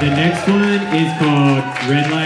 The next one is called Red Light.